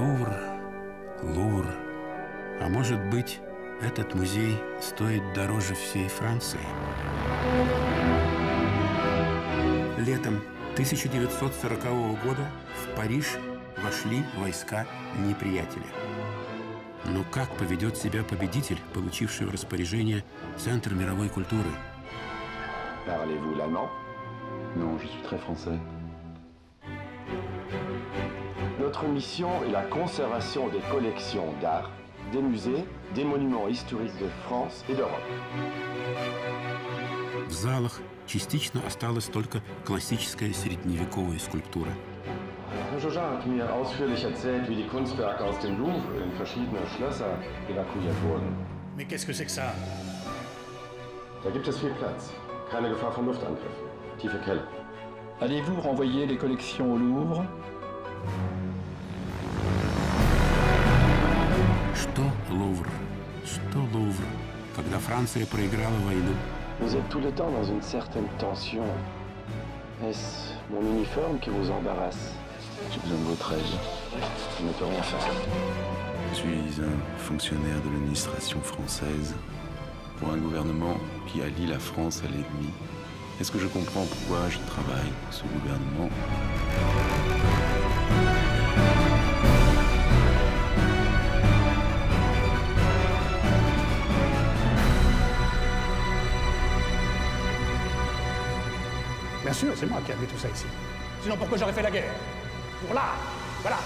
Лувр, Лувр. А может быть, этот музей стоит дороже всей Франции? Летом 1940 года в Париж вошли войска неприятеля. Но как поведет себя победитель, получивший в распоряжение Центр мировой культуры? Parlez-vous l'allemand Non, je suis très français. Notre mission est la conservation des collections d'art, des musées, des monuments historiques de France et d'Europe. В залах частично осталась только классическая средневековая скульптура. Jojan hat mir ausführlich erzählt, wie die Kunstwerke aus dem Louvre in verschiedene Schlösser evakuiert wurden. Mais qu'est-ce que c'est que ça Da gibt es viel Platz, keine Gefahr von Luftangriffen, tiefe Keller. Allez-vous renvoyer les collections au Louvre Что Лувр? Что Лувр? Когда Франция проиграла войну, Vous êtes tout le temps dans une certaine tension. Est-ce mon uniforme qui vous embarrasse J'ai besoin de votre aide. Je ne peux rien faire. Je suis un fonctionnaire de l'administration française pour un gouvernement qui allie la France à l'ennemi. Est-ce que je comprends pourquoi je travaille pour ce gouvernement Bien sûr, c'est moi qui ai amené tout ça ici. Sinon, pourquoi j'aurais fait la guerre? Pour l'art Voilà